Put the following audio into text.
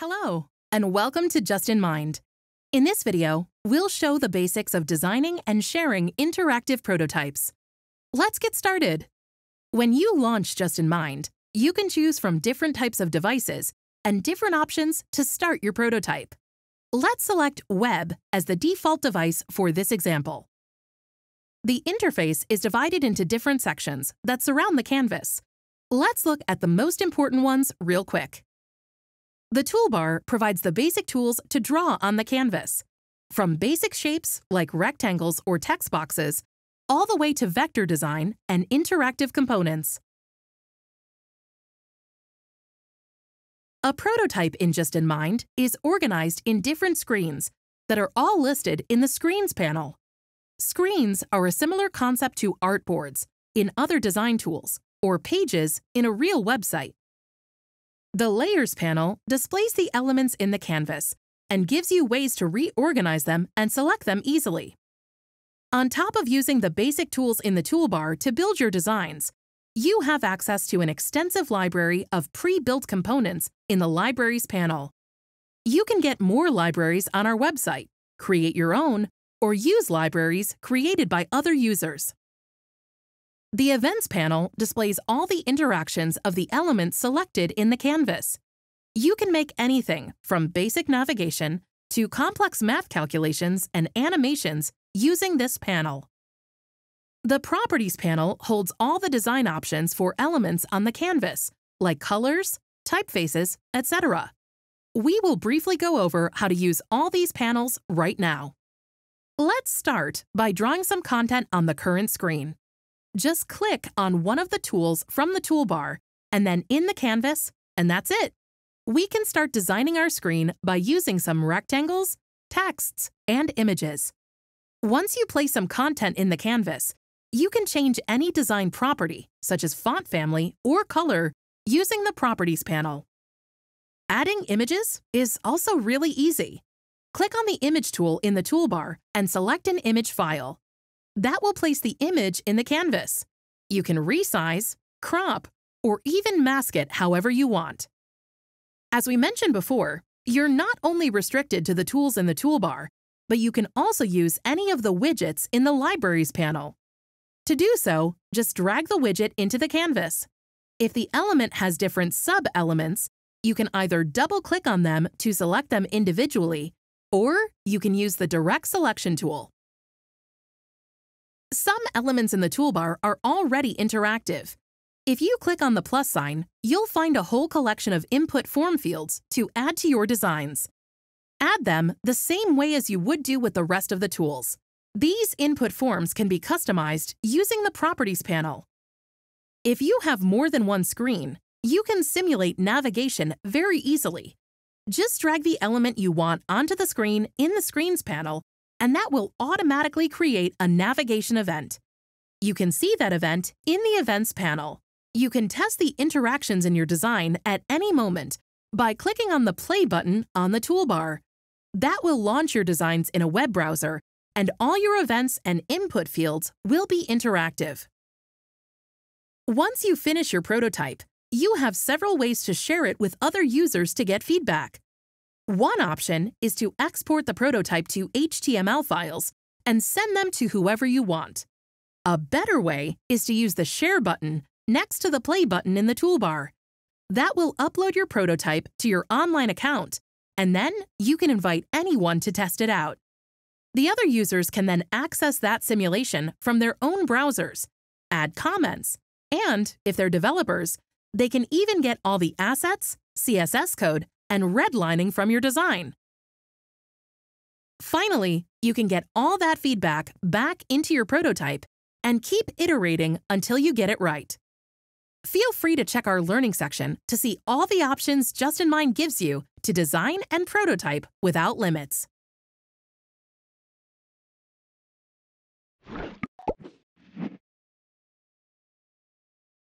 Hello, and welcome to Justinmind. In this video, we'll show the basics of designing and sharing interactive prototypes. Let's get started. When you launch Justinmind, you can choose from different types of devices and different options to start your prototype. Let's select Web as the default device for this example. The interface is divided into different sections that surround the canvas. Let's look at the most important ones real quick. The toolbar provides the basic tools to draw on the canvas, from basic shapes like rectangles or text boxes, all the way to vector design and interactive components. A prototype in Justinmind is organized in different screens that are all listed in the Screens panel. Screens are a similar concept to artboards in other design tools or pages in a real website. The Layers panel displays the elements in the canvas and gives you ways to reorganize them and select them easily. On top of using the basic tools in the toolbar to build your designs, you have access to an extensive library of pre-built components in the Libraries panel. You can get more libraries on our website, create your own, or use libraries created by other users. The Events panel displays all the interactions of the elements selected in the canvas. You can make anything from basic navigation to complex math calculations and animations using this panel. The Properties panel holds all the design options for elements on the canvas, like colors, typefaces, etc. We will briefly go over how to use all these panels right now. Let's start by drawing some content on the current screen. Just click on one of the tools from the toolbar and then in the canvas, and that's it. We can start designing our screen by using some rectangles, texts, and images. Once you place some content in the canvas, you can change any design property, such as font family or color, using the Properties panel. Adding images is also really easy. Click on the Image tool in the toolbar and select an image file. That will place the image in the canvas. You can resize, crop, or even mask it however you want. As we mentioned before, you're not only restricted to the tools in the toolbar, but you can also use any of the widgets in the Libraries panel. To do so, just drag the widget into the canvas. If the element has different sub-elements, you can either double-click on them to select them individually, or you can use the Direct Selection tool. Some elements in the toolbar are already interactive. If you click on the plus sign, you'll find a whole collection of input form fields to add to your designs. Add them the same way as you would do with the rest of the tools. These input forms can be customized using the Properties panel. If you have more than one screen, you can simulate navigation very easily. Just drag the element you want onto the screen in the Screens panel and that will automatically create a navigation event. You can see that event in the Events panel. You can test the interactions in your design at any moment by clicking on the Play button on the toolbar. That will launch your designs in a web browser, and all your events and input fields will be interactive. Once you finish your prototype, you have several ways to share it with other users to get feedback. One option is to export the prototype to HTML files and send them to whoever you want. A better way is to use the Share button next to the Play button in the toolbar. That will upload your prototype to your online account, and then you can invite anyone to test it out. The other users can then access that simulation from their own browsers, add comments, and, if they're developers, they can even get all the assets, CSS code, and redlining from your design. Finally, you can get all that feedback back into your prototype and keep iterating until you get it right. Feel free to check our learning section to see all the options Justinmind gives you to design and prototype without limits.